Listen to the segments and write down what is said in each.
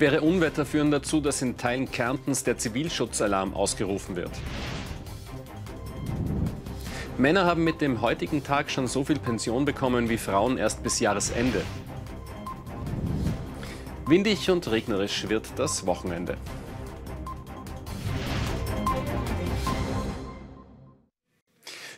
Schwere Unwetter führen dazu, dass in Teilen Kärntens der Zivilschutzalarm ausgerufen wird. Männer haben mit dem heutigen Tag schon so viel Pension bekommen wie Frauen erst bis Jahresende. Windig und regnerisch wird das Wochenende.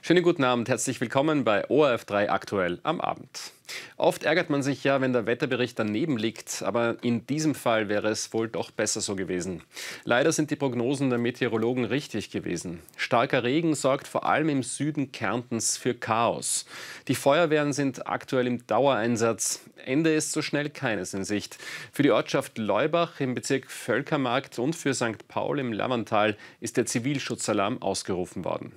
Schönen guten Abend, herzlich willkommen bei ORF3 aktuell am Abend. Oft ärgert man sich ja, wenn der Wetterbericht daneben liegt, aber in diesem Fall wäre es wohl doch besser so gewesen. Leider sind die Prognosen der Meteorologen richtig gewesen. Starker Regen sorgt vor allem im Süden Kärntens für Chaos. Die Feuerwehren sind aktuell im Dauereinsatz. Ende ist so schnell keines in Sicht. Für die Ortschaft Leubach im Bezirk Völkermarkt und für St. Paul im Lavantal ist der Zivilschutzalarm ausgerufen worden.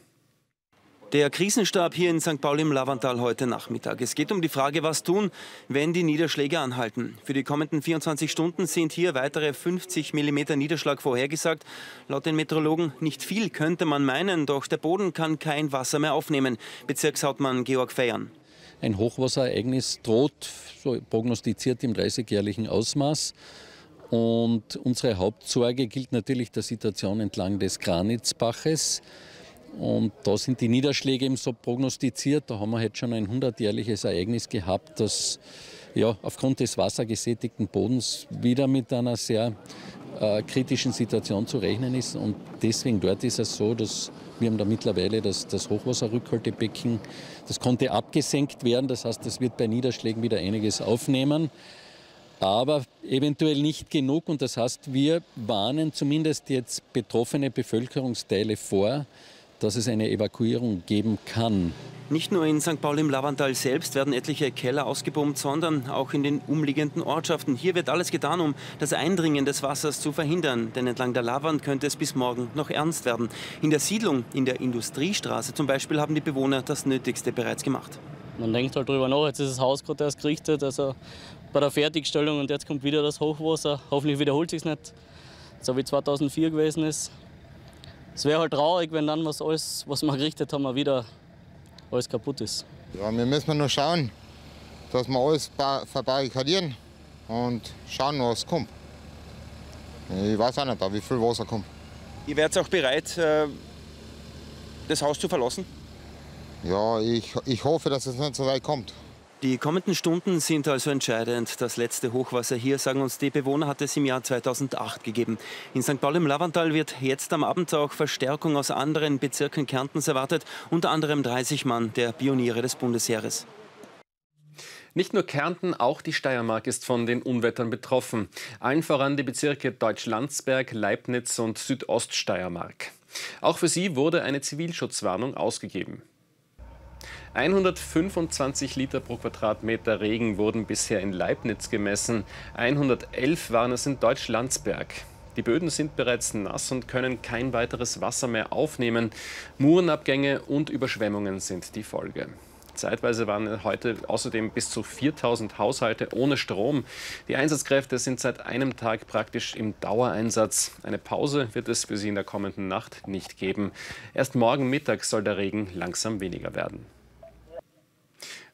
Der Krisenstab hier in St. Paul im Lavantal heute Nachmittag. Es geht um die Frage, was tun, wenn die Niederschläge anhalten. Für die kommenden 24 Stunden sind hier weitere 50 mm Niederschlag vorhergesagt. Laut den Meteorologen nicht viel, könnte man meinen, doch der Boden kann kein Wasser mehr aufnehmen. Bezirkshauptmann Georg Feiern. Ein Hochwasserereignis droht, so prognostiziert im 30-jährigen Ausmaß. Und unsere Hauptsorge gilt natürlich der Situation entlang des Granitzbaches. Und da sind die Niederschläge eben so prognostiziert. Da haben wir jetzt schon ein 100-jährliches Ereignis gehabt, das ja, aufgrund des wassergesättigten Bodens wieder mit einer sehr äh, kritischen Situation zu rechnen ist. Und deswegen dort ist es so, dass wir haben da mittlerweile das, das Hochwasserrückhaltebecken, das konnte abgesenkt werden. Das heißt, das wird bei Niederschlägen wieder einiges aufnehmen. Aber eventuell nicht genug. Und das heißt, wir warnen zumindest jetzt betroffene Bevölkerungsteile vor, dass es eine Evakuierung geben kann. Nicht nur in St. Paul im Lavantal selbst werden etliche Keller ausgebombt, sondern auch in den umliegenden Ortschaften. Hier wird alles getan, um das Eindringen des Wassers zu verhindern. Denn entlang der Lavand könnte es bis morgen noch ernst werden. In der Siedlung, in der Industriestraße zum Beispiel, haben die Bewohner das Nötigste bereits gemacht. Man denkt halt drüber nach, jetzt ist das Haus gerade erst gerichtet, also bei der Fertigstellung und jetzt kommt wieder das Hochwasser. Hoffentlich wiederholt sich nicht, so wie 2004 gewesen ist. Es wäre halt traurig, wenn dann was alles, was wir gerichtet haben, wieder alles kaputt ist. Ja, wir müssen nur schauen, dass wir alles verbarrikadieren und schauen, was kommt. Ich weiß auch nicht, wie viel Wasser kommt. Ihr werdet auch bereit, äh, das Haus zu verlassen? Ja, ich, ich hoffe, dass es nicht so weit kommt. Die kommenden Stunden sind also entscheidend. Das letzte Hochwasser hier, sagen uns die Bewohner, hat es im Jahr 2008 gegeben. In St. Paul im Lavantal wird jetzt am Abend auch Verstärkung aus anderen Bezirken Kärntens erwartet, unter anderem 30 Mann der Pioniere des Bundesheeres. Nicht nur Kärnten, auch die Steiermark ist von den Unwettern betroffen. Allen voran die Bezirke Deutschlandsberg, Leibniz und Südoststeiermark. Auch für sie wurde eine Zivilschutzwarnung ausgegeben. 125 Liter pro Quadratmeter Regen wurden bisher in Leibniz gemessen. 111 waren es in Deutschlandsberg. Die Böden sind bereits nass und können kein weiteres Wasser mehr aufnehmen. Murenabgänge und Überschwemmungen sind die Folge. Zeitweise waren heute außerdem bis zu 4000 Haushalte ohne Strom. Die Einsatzkräfte sind seit einem Tag praktisch im Dauereinsatz. Eine Pause wird es für sie in der kommenden Nacht nicht geben. Erst morgen Mittag soll der Regen langsam weniger werden.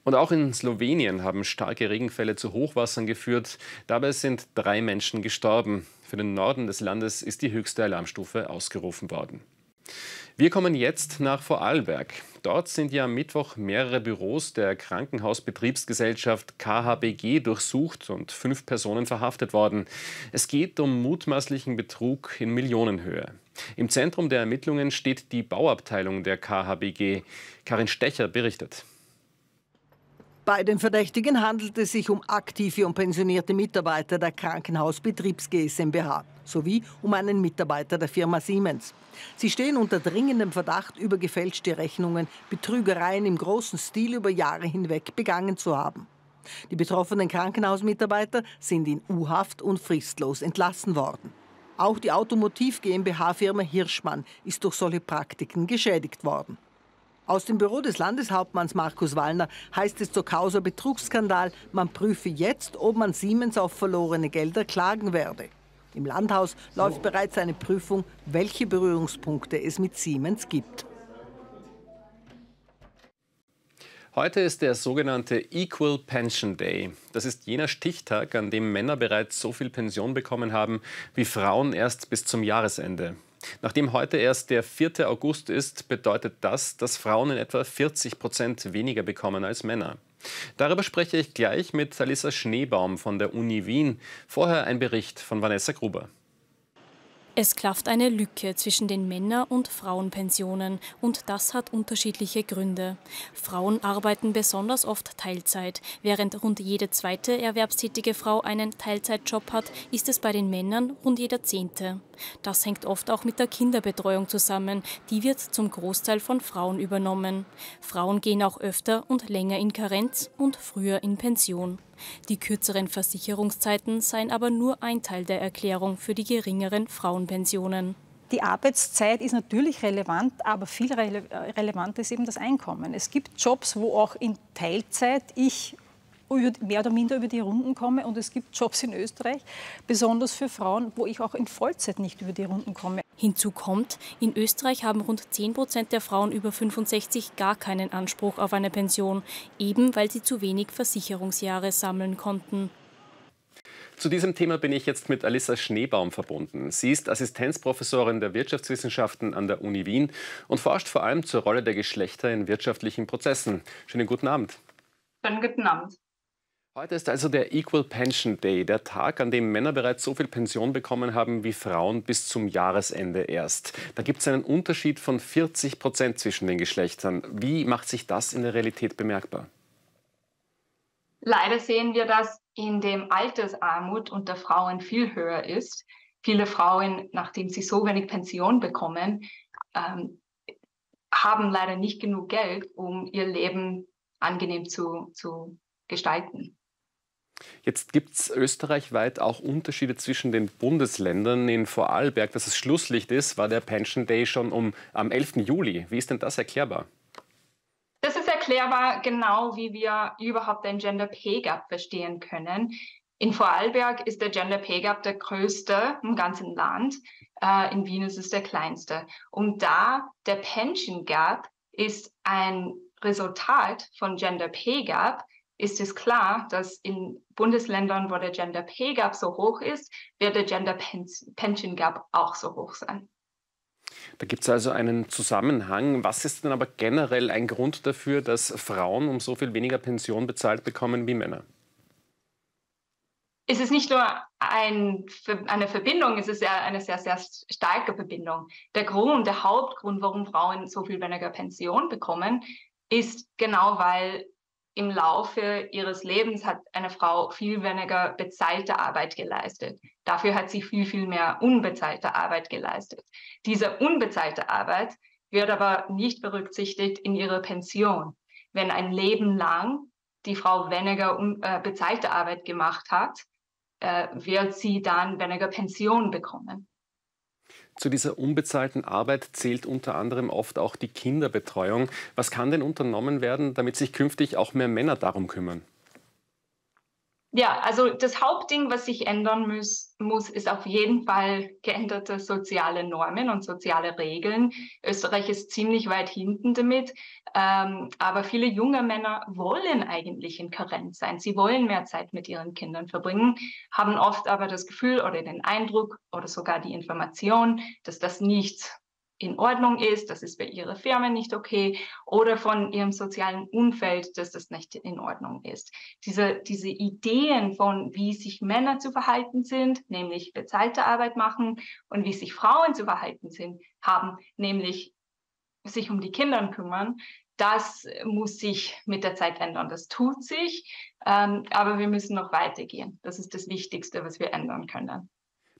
Und auch in Slowenien haben starke Regenfälle zu Hochwassern geführt. Dabei sind drei Menschen gestorben. Für den Norden des Landes ist die höchste Alarmstufe ausgerufen worden. Wir kommen jetzt nach Vorarlberg. Dort sind ja am Mittwoch mehrere Büros der Krankenhausbetriebsgesellschaft KHBG durchsucht und fünf Personen verhaftet worden. Es geht um mutmaßlichen Betrug in Millionenhöhe. Im Zentrum der Ermittlungen steht die Bauabteilung der KHBG. Karin Stecher berichtet. Bei den Verdächtigen handelt es sich um aktive und pensionierte Mitarbeiter der Krankenhausbetriebs GmbH sowie um einen Mitarbeiter der Firma Siemens. Sie stehen unter dringendem Verdacht, über gefälschte Rechnungen Betrügereien im großen Stil über Jahre hinweg begangen zu haben. Die betroffenen Krankenhausmitarbeiter sind in U-Haft und fristlos entlassen worden. Auch die Automotiv GmbH-Firma Hirschmann ist durch solche Praktiken geschädigt worden. Aus dem Büro des Landeshauptmanns Markus Wallner heißt es zur Causa Betrugsskandal, man prüfe jetzt, ob man Siemens auf verlorene Gelder klagen werde. Im Landhaus läuft bereits eine Prüfung, welche Berührungspunkte es mit Siemens gibt. Heute ist der sogenannte Equal Pension Day. Das ist jener Stichtag, an dem Männer bereits so viel Pension bekommen haben wie Frauen erst bis zum Jahresende. Nachdem heute erst der 4. August ist, bedeutet das, dass Frauen in etwa 40 Prozent weniger bekommen als Männer. Darüber spreche ich gleich mit Alissa Schneebaum von der Uni Wien. Vorher ein Bericht von Vanessa Gruber. Es klafft eine Lücke zwischen den Männer- und Frauenpensionen und das hat unterschiedliche Gründe. Frauen arbeiten besonders oft Teilzeit. Während rund jede zweite erwerbstätige Frau einen Teilzeitjob hat, ist es bei den Männern rund jeder zehnte. Das hängt oft auch mit der Kinderbetreuung zusammen. Die wird zum Großteil von Frauen übernommen. Frauen gehen auch öfter und länger in Karenz und früher in Pension. Die kürzeren Versicherungszeiten seien aber nur ein Teil der Erklärung für die geringeren Frauenpensionen. Die Arbeitszeit ist natürlich relevant, aber viel rele relevanter ist eben das Einkommen. Es gibt Jobs, wo auch in Teilzeit ich mehr oder minder über die Runden komme. Und es gibt Jobs in Österreich, besonders für Frauen, wo ich auch in Vollzeit nicht über die Runden komme. Hinzu kommt, in Österreich haben rund 10 Prozent der Frauen über 65 gar keinen Anspruch auf eine Pension, eben weil sie zu wenig Versicherungsjahre sammeln konnten. Zu diesem Thema bin ich jetzt mit Alissa Schneebaum verbunden. Sie ist Assistenzprofessorin der Wirtschaftswissenschaften an der Uni Wien und forscht vor allem zur Rolle der Geschlechter in wirtschaftlichen Prozessen. Schönen guten Abend. Schönen guten Abend. Heute ist also der Equal Pension Day, der Tag, an dem Männer bereits so viel Pension bekommen haben wie Frauen bis zum Jahresende erst. Da gibt es einen Unterschied von 40 Prozent zwischen den Geschlechtern. Wie macht sich das in der Realität bemerkbar? Leider sehen wir, dass in dem Altersarmut unter Frauen viel höher ist. Viele Frauen, nachdem sie so wenig Pension bekommen, ähm, haben leider nicht genug Geld, um ihr Leben angenehm zu, zu gestalten. Jetzt gibt es österreichweit auch Unterschiede zwischen den Bundesländern. In Vorarlberg, das das Schlusslicht ist, war der Pension Day schon um, am 11. Juli. Wie ist denn das erklärbar? Das ist erklärbar genau, wie wir überhaupt den Gender Pay Gap verstehen können. In Vorarlberg ist der Gender Pay Gap der größte im ganzen Land. Äh, in Wien ist es der kleinste. Und da der Pension Gap ist ein Resultat von Gender Pay Gap, ist es klar, dass in Bundesländern, wo der Gender Pay Gap so hoch ist, wird der Gender Pension Gap auch so hoch sein. Da gibt es also einen Zusammenhang. Was ist denn aber generell ein Grund dafür, dass Frauen um so viel weniger Pension bezahlt bekommen wie Männer? Es ist nicht nur ein, eine Verbindung, es ist eine sehr, sehr starke Verbindung. Der Grund, der Hauptgrund, warum Frauen so viel weniger Pension bekommen, ist genau, weil im Laufe ihres Lebens hat eine Frau viel weniger bezahlte Arbeit geleistet. Dafür hat sie viel, viel mehr unbezahlte Arbeit geleistet. Diese unbezahlte Arbeit wird aber nicht berücksichtigt in ihrer Pension. Wenn ein Leben lang die Frau weniger äh, bezahlte Arbeit gemacht hat, äh, wird sie dann weniger Pension bekommen. Zu dieser unbezahlten Arbeit zählt unter anderem oft auch die Kinderbetreuung. Was kann denn unternommen werden, damit sich künftig auch mehr Männer darum kümmern? Ja, also das Hauptding, was sich ändern muss, muss, ist auf jeden Fall geänderte soziale Normen und soziale Regeln. Österreich ist ziemlich weit hinten damit, ähm, aber viele junge Männer wollen eigentlich in Karenz sein. Sie wollen mehr Zeit mit ihren Kindern verbringen, haben oft aber das Gefühl oder den Eindruck oder sogar die Information, dass das nicht in Ordnung ist, das ist bei ihrer Firma nicht okay oder von ihrem sozialen Umfeld, dass das nicht in Ordnung ist. Diese, diese Ideen von, wie sich Männer zu verhalten sind, nämlich bezahlte Arbeit machen und wie sich Frauen zu verhalten sind, haben, nämlich sich um die Kinder kümmern, das muss sich mit der Zeit ändern. Das tut sich, ähm, aber wir müssen noch weitergehen. Das ist das Wichtigste, was wir ändern können.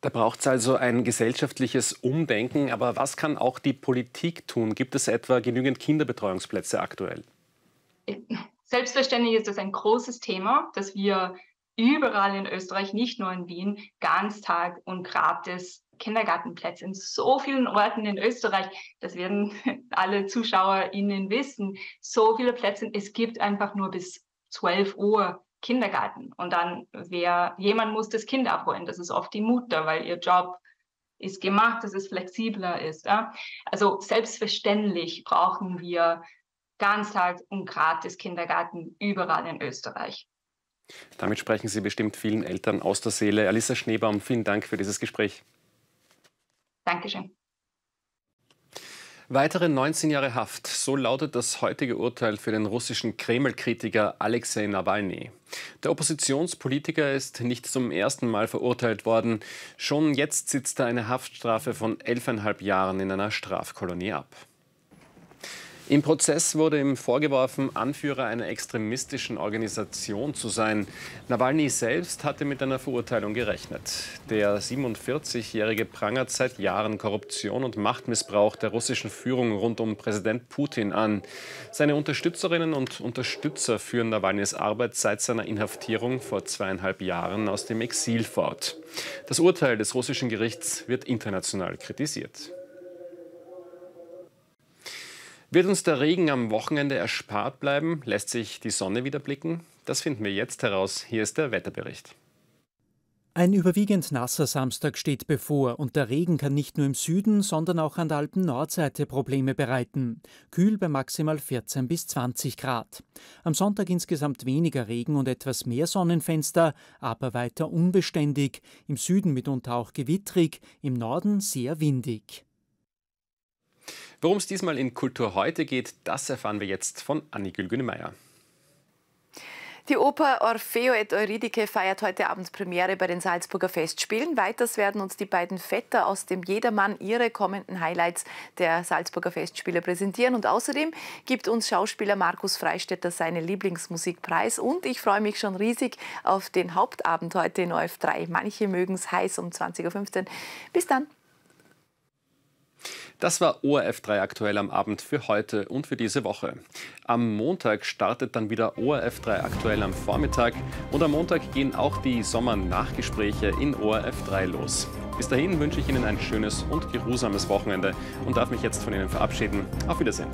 Da braucht es also ein gesellschaftliches Umdenken. Aber was kann auch die Politik tun? Gibt es etwa genügend Kinderbetreuungsplätze aktuell? Selbstverständlich ist das ein großes Thema, dass wir überall in Österreich, nicht nur in Wien, Ganztag und gratis Kindergartenplätze in so vielen Orten in Österreich, das werden alle ZuschauerInnen wissen, so viele Plätze. Es gibt einfach nur bis 12 Uhr Kindergarten. Und dann, wer, jemand muss das Kind abholen. Das ist oft die Mutter, weil ihr Job ist gemacht, dass es flexibler ist. Ja? Also selbstverständlich brauchen wir Ganztags- und Gratis-Kindergarten überall in Österreich. Damit sprechen Sie bestimmt vielen Eltern aus der Seele. Alissa Schneebaum, vielen Dank für dieses Gespräch. Dankeschön. Weitere 19 Jahre Haft, so lautet das heutige Urteil für den russischen Kreml-Kritiker Alexei Nawalny. Der Oppositionspolitiker ist nicht zum ersten Mal verurteilt worden. Schon jetzt sitzt er eine Haftstrafe von elfeinhalb Jahren in einer Strafkolonie ab. Im Prozess wurde ihm vorgeworfen, Anführer einer extremistischen Organisation zu sein. Nawalny selbst hatte mit einer Verurteilung gerechnet. Der 47-Jährige prangert seit Jahren Korruption und Machtmissbrauch der russischen Führung rund um Präsident Putin an. Seine Unterstützerinnen und Unterstützer führen Nawalnys Arbeit seit seiner Inhaftierung vor zweieinhalb Jahren aus dem Exil fort. Das Urteil des russischen Gerichts wird international kritisiert. Wird uns der Regen am Wochenende erspart bleiben? Lässt sich die Sonne wieder blicken? Das finden wir jetzt heraus. Hier ist der Wetterbericht. Ein überwiegend nasser Samstag steht bevor und der Regen kann nicht nur im Süden, sondern auch an der Alpen-Nordseite Probleme bereiten. Kühl bei maximal 14 bis 20 Grad. Am Sonntag insgesamt weniger Regen und etwas mehr Sonnenfenster, aber weiter unbeständig. Im Süden mitunter auch gewittrig, im Norden sehr windig. Worum es diesmal in Kultur heute geht, das erfahren wir jetzt von Anni Gülgüne-Meyer. Die Oper Orfeo et Eurydike feiert heute Abend Premiere bei den Salzburger Festspielen. Weiters werden uns die beiden Vetter aus dem Jedermann ihre kommenden Highlights der Salzburger Festspiele präsentieren. Und außerdem gibt uns Schauspieler Markus Freistetter seine Lieblingsmusikpreis. Und ich freue mich schon riesig auf den Hauptabend heute in OF3. Manche mögen es heiß um 20.15 Uhr. Bis dann. Das war ORF3 aktuell am Abend für heute und für diese Woche. Am Montag startet dann wieder ORF3 aktuell am Vormittag und am Montag gehen auch die Sommernachgespräche in ORF3 los. Bis dahin wünsche ich Ihnen ein schönes und geruhsames Wochenende und darf mich jetzt von Ihnen verabschieden. Auf Wiedersehen.